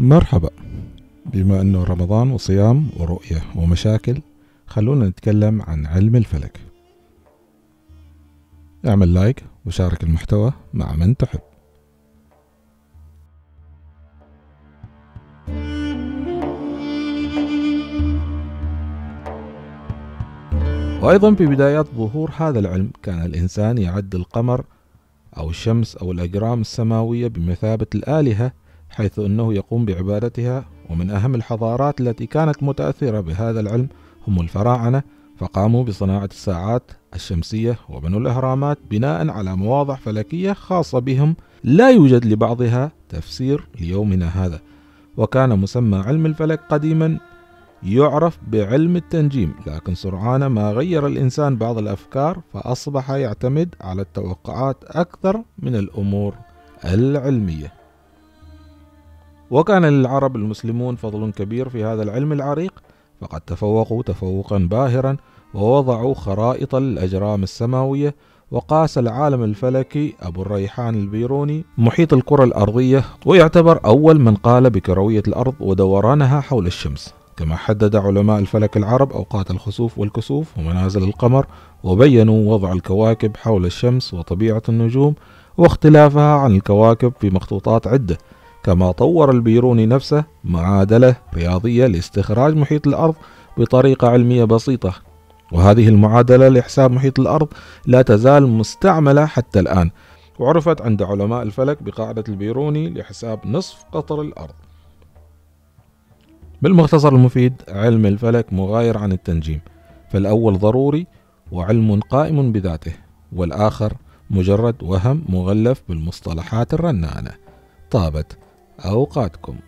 مرحبا. بما أنه رمضان وصيام ورؤية ومشاكل خلونا نتكلم عن علم الفلك. اعمل لايك وشارك المحتوى مع من تحب. وأيضا في بدايات ظهور هذا العلم كان الإنسان يعد القمر أو الشمس أو الأجرام السماوية بمثابة الآلهة حيث أنه يقوم بعبادتها ومن أهم الحضارات التي كانت متأثرة بهذا العلم هم الفراعنة فقاموا بصناعة الساعات الشمسية وبنوا الأهرامات بناء على مواضع فلكية خاصة بهم لا يوجد لبعضها تفسير ليومنا هذا. وكان مسمى علم الفلك قديما يعرف بعلم التنجيم لكن سرعان ما غير الإنسان بعض الأفكار فأصبح يعتمد على التوقعات أكثر من الأمور العلمية. وكان للعرب المسلمون فضل كبير في هذا العلم العريق فقد تفوقوا تفوقا باهرا ووضعوا خرائط الأجرام السماوية وقاس العالم الفلكي أبو الريحان البيروني محيط الكرة الأرضية ويعتبر أول من قال بكروية الأرض ودورانها حول الشمس. كما حدد علماء الفلك العرب أوقات الخسوف والكسوف ومنازل القمر وبينوا وضع الكواكب حول الشمس وطبيعة النجوم واختلافها عن الكواكب في مخطوطات عدة. كما طور البيروني نفسه معادلة رياضية لاستخراج محيط الأرض بطريقة علمية بسيطة. وهذه المعادلة لحساب محيط الأرض لا تزال مستعملة حتى الآن وعرفت عند علماء الفلك بقاعدة البيروني لحساب نصف قطر الأرض. بالمختصر المفيد علم الفلك مغاير عن التنجيم فالأول ضروري وعلم قائم بذاته والآخر مجرد وهم مغلف بالمصطلحات الرنانة. طابت أوقاتكم.